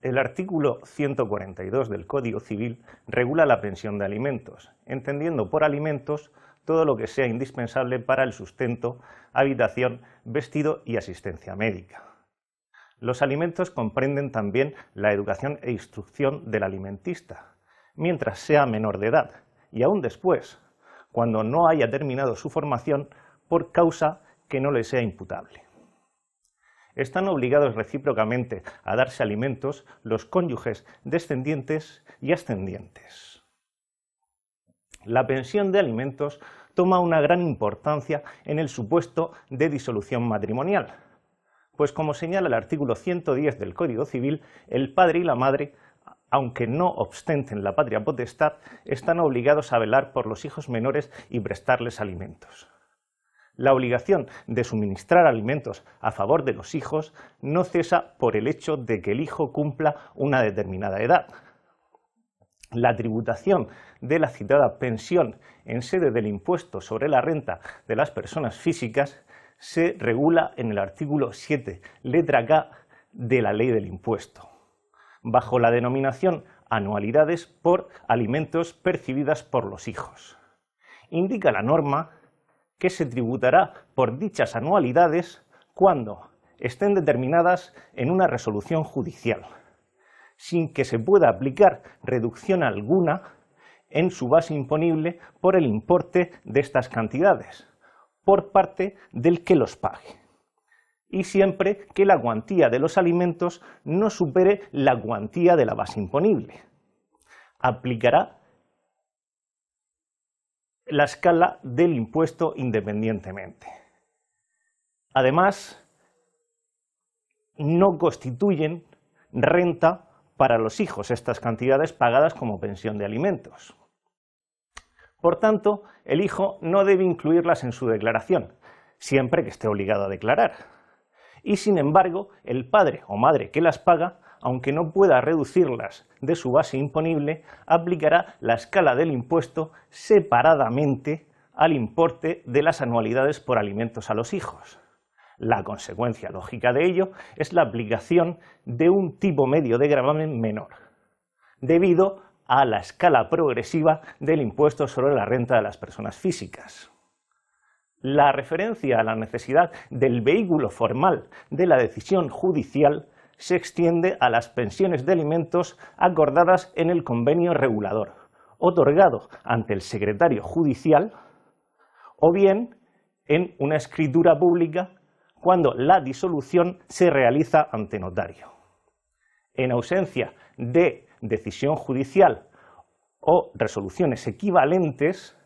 El artículo 142 del Código Civil regula la pensión de alimentos, entendiendo por alimentos todo lo que sea indispensable para el sustento, habitación, vestido y asistencia médica. Los alimentos comprenden también la educación e instrucción del alimentista, mientras sea menor de edad, y aún después, cuando no haya terminado su formación por causa que no le sea imputable están obligados recíprocamente a darse alimentos los cónyuges descendientes y ascendientes. La pensión de alimentos toma una gran importancia en el supuesto de disolución matrimonial, pues como señala el artículo 110 del Código Civil, el padre y la madre, aunque no obstenten la patria potestad, están obligados a velar por los hijos menores y prestarles alimentos. La obligación de suministrar alimentos a favor de los hijos no cesa por el hecho de que el hijo cumpla una determinada edad. La tributación de la citada pensión en sede del impuesto sobre la renta de las personas físicas se regula en el artículo 7, letra K de la ley del impuesto, bajo la denominación anualidades por alimentos percibidas por los hijos. Indica la norma que se tributará por dichas anualidades cuando estén determinadas en una resolución judicial, sin que se pueda aplicar reducción alguna en su base imponible por el importe de estas cantidades, por parte del que los pague, y siempre que la cuantía de los alimentos no supere la cuantía de la base imponible. Aplicará la escala del impuesto independientemente. Además, no constituyen renta para los hijos estas cantidades pagadas como pensión de alimentos. Por tanto, el hijo no debe incluirlas en su declaración, siempre que esté obligado a declarar. Y sin embargo, el padre o madre que las paga aunque no pueda reducirlas de su base imponible, aplicará la escala del impuesto separadamente al importe de las anualidades por alimentos a los hijos. La consecuencia lógica de ello es la aplicación de un tipo medio de gravamen menor, debido a la escala progresiva del impuesto sobre la renta de las personas físicas. La referencia a la necesidad del vehículo formal de la decisión judicial se extiende a las pensiones de alimentos acordadas en el convenio regulador, otorgado ante el secretario judicial o bien en una escritura pública cuando la disolución se realiza ante notario. En ausencia de decisión judicial o resoluciones equivalentes,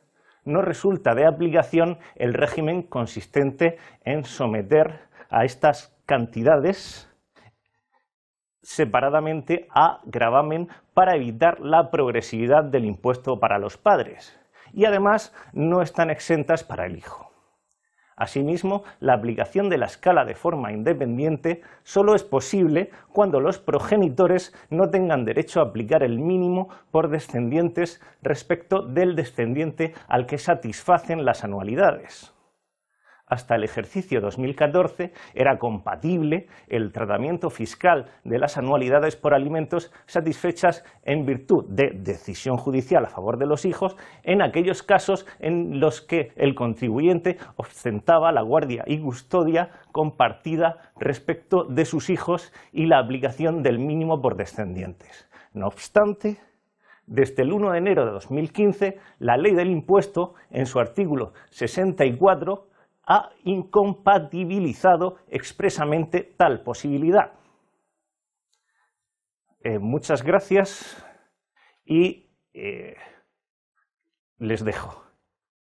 no resulta de aplicación el régimen consistente en someter a estas cantidades separadamente a gravamen para evitar la progresividad del impuesto para los padres y además no están exentas para el hijo. Asimismo, la aplicación de la escala de forma independiente solo es posible cuando los progenitores no tengan derecho a aplicar el mínimo por descendientes respecto del descendiente al que satisfacen las anualidades hasta el ejercicio 2014 era compatible el tratamiento fiscal de las anualidades por alimentos satisfechas en virtud de decisión judicial a favor de los hijos en aquellos casos en los que el contribuyente ostentaba la guardia y custodia compartida respecto de sus hijos y la aplicación del mínimo por descendientes. No obstante, desde el 1 de enero de 2015, la ley del impuesto, en su artículo 64, ha incompatibilizado expresamente tal posibilidad. Eh, muchas gracias y eh, les dejo.